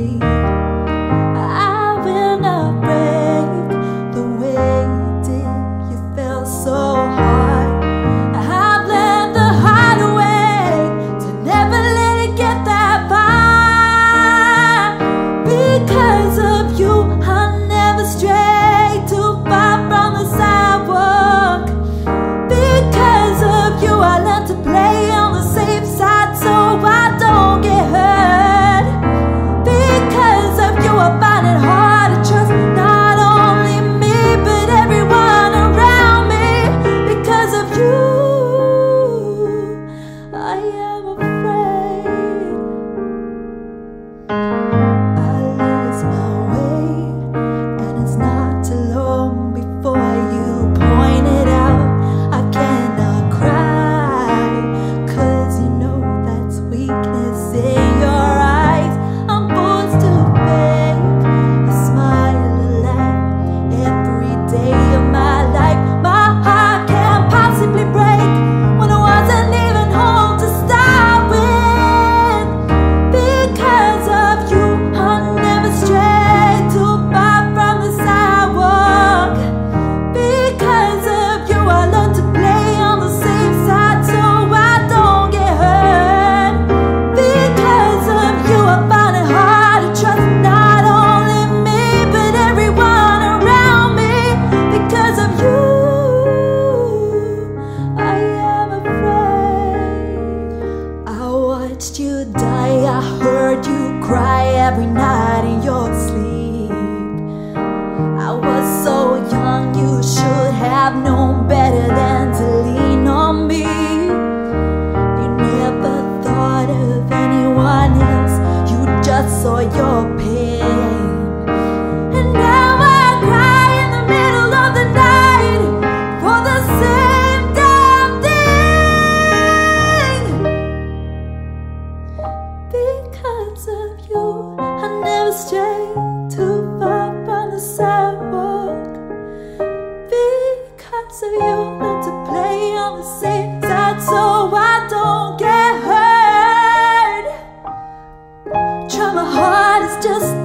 me. just